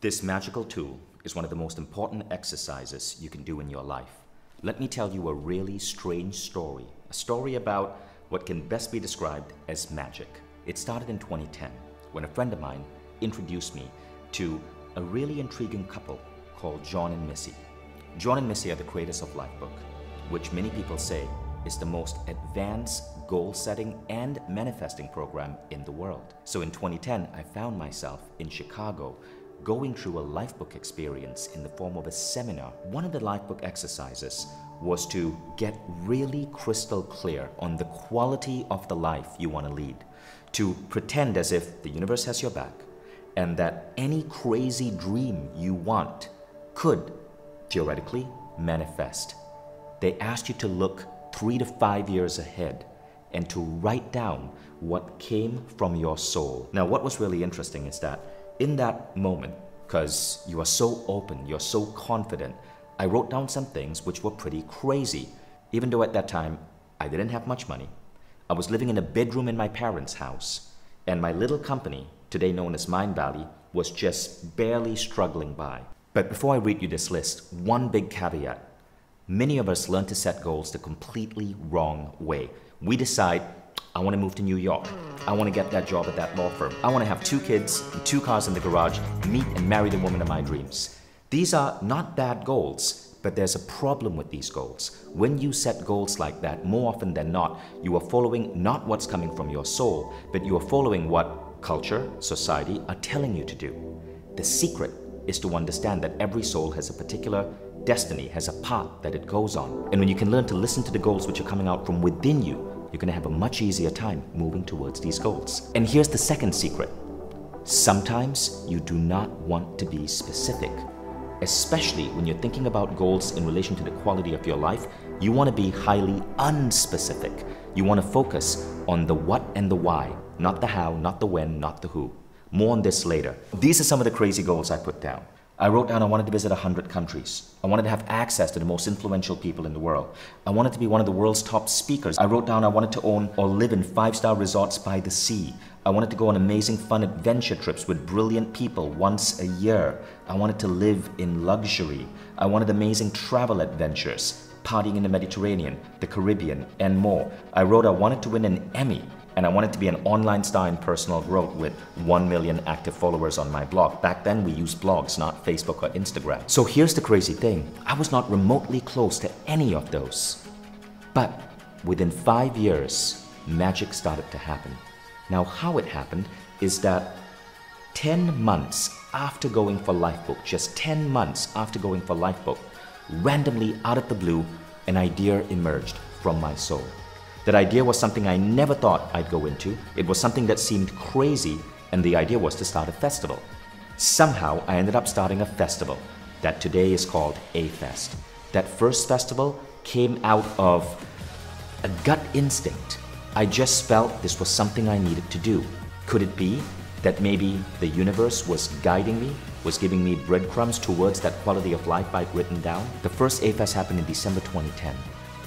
This magical tool is one of the most important exercises you can do in your life. Let me tell you a really strange story, a story about what can best be described as magic. It started in 2010 when a friend of mine introduced me to a really intriguing couple called Jon and Missy. Jon and Missy are the creators of Lifebook, which many people say is the most advanced goal setting and manifesting program in the world. So in 2010, I found myself in Chicago going through a lifebook experience in the form of a seminar. One of the lifebook exercises was to get really crystal clear on the quality of the life you want to lead, to pretend as if the universe has your back and that any crazy dream you want could theoretically manifest. They asked you to look three to five years ahead and to write down what came from your soul. Now, what was really interesting is that in that moment, because you are so open, you're so confident, I wrote down some things which were pretty crazy, even though at that time I didn't have much money. I was living in a bedroom in my parents' house, and my little company, today known as Mindvalley, was just barely struggling by. But before I read you this list, one big caveat. Many of us learn to set goals the completely wrong way. We decide, I want to move to New York. I want to get that job at that law firm. I want to have two kids and two cars in the garage, meet and marry the woman of my dreams. These are not bad goals, but there's a problem with these goals. When you set goals like that, more often than not, you are following not what's coming from your soul, but you are following what culture, society are telling you to do. The secret is to understand that every soul has a particular destiny, has a path that it goes on. And when you can learn to listen to the goals which are coming out from within you, you're going to have a much easier time moving towards these goals. And here's the second secret. Sometimes you do not want to be specific. Especially when you're thinking about goals in relation to the quality of your life, you want to be highly unspecific. You want to focus on the what and the why, not the how, not the when, not the who. More on this later. These are some of the crazy goals I put down. I wrote down I wanted to visit 100 countries. I wanted to have access to the most influential people in the world. I wanted to be one of the world's top speakers. I wrote down I wanted to own or live in five star resorts by the sea. I wanted to go on amazing fun adventure trips with brilliant people once a year. I wanted to live in luxury. I wanted amazing travel adventures, partying in the Mediterranean, the Caribbean, and more. I wrote I wanted to win an Emmy and I wanted to be an online star in personal growth with 1 million active followers on my blog. Back then, we used blogs, not Facebook or Instagram. So here's the crazy thing I was not remotely close to any of those. But within five years, magic started to happen. Now, how it happened is that 10 months after going for Lifebook, just 10 months after going for Lifebook, randomly out of the blue, an idea emerged from my soul. That idea was something I never thought I'd go into. It was something that seemed crazy, and the idea was to start a festival. Somehow, I ended up starting a festival that today is called A Fest. That first festival came out of a gut instinct. I just felt this was something I needed to do. Could it be that maybe the universe was guiding me, was giving me breadcrumbs towards that quality of life I'd written down? The first A Fest happened in December 2010,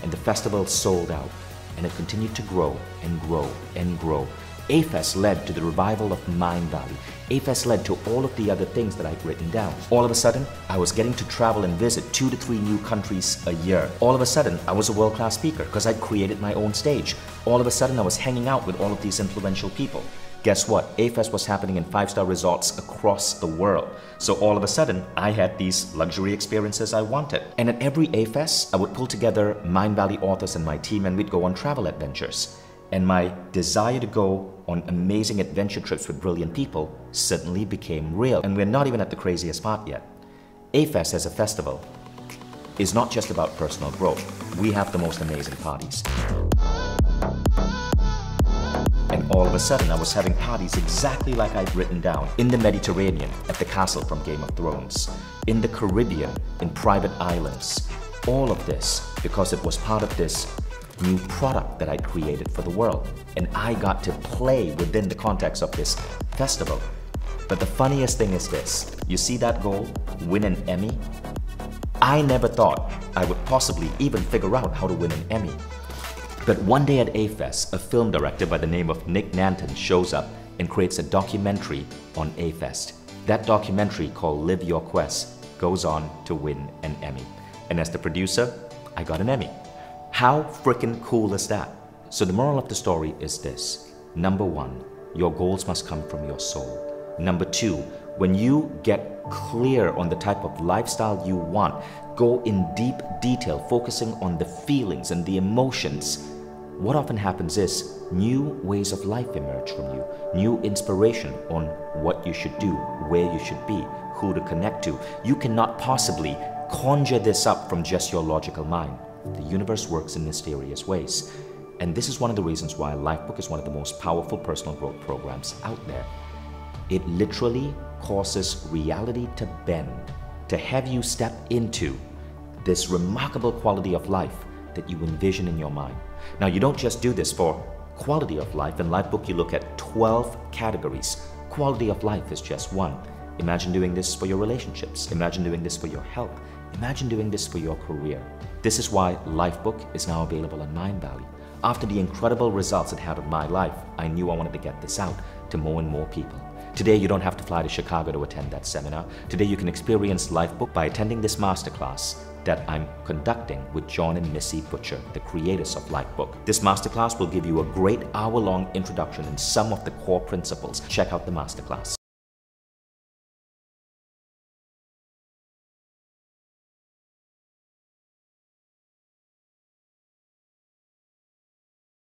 and the festival sold out and it continued to grow and grow and grow. AFest led to the revival of Mindvalley. AFest led to all of the other things that I'd written down. All of a sudden, I was getting to travel and visit two to three new countries a year. All of a sudden, I was a world-class speaker because I'd created my own stage. All of a sudden, I was hanging out with all of these influential people. Guess what? AFest was happening in five-star resorts across the world. So all of a sudden, I had these luxury experiences I wanted. And at every AFest, I would pull together Mindvalley authors and my team and we'd go on travel adventures. And my desire to go on amazing adventure trips with brilliant people suddenly became real. And we're not even at the craziest part yet. AFest as a festival is not just about personal growth. We have the most amazing parties. All of a sudden, I was having parties exactly like I'd written down in the Mediterranean at the castle from Game of Thrones, in the Caribbean, in private islands. All of this because it was part of this new product that I'd created for the world. And I got to play within the context of this festival. But the funniest thing is this you see that goal, win an Emmy? I never thought I would possibly even figure out how to win an Emmy. But one day at AFest, a film director by the name of Nick Nanton shows up and creates a documentary on AFest. That documentary called Live Your Quest goes on to win an Emmy. And as the producer, I got an Emmy. How freaking cool is that? So the moral of the story is this. Number one, your goals must come from your soul. Number two, when you get clear on the type of lifestyle you want, go in deep detail, focusing on the feelings and the emotions. What often happens is new ways of life emerge from you, new inspiration on what you should do, where you should be, who to connect to. You cannot possibly conjure this up from just your logical mind. The universe works in mysterious ways. And this is one of the reasons why Lifebook is one of the most powerful personal growth programs out there. It literally causes reality to bend, to have you step into this remarkable quality of life that you envision in your mind. Now, you don't just do this for quality of life. In Lifebook, you look at 12 categories. Quality of life is just one. Imagine doing this for your relationships. Imagine doing this for your health. Imagine doing this for your career. This is why Lifebook is now available on Mindvalley. After the incredible results it had on my life, I knew I wanted to get this out to more and more people. Today, you don't have to fly to Chicago to attend that seminar. Today, you can experience Lifebook by attending this masterclass that I'm conducting with Jon and Missy Butcher, the creators of Lifebook. This masterclass will give you a great hour long introduction in some of the core principles. Check out the masterclass.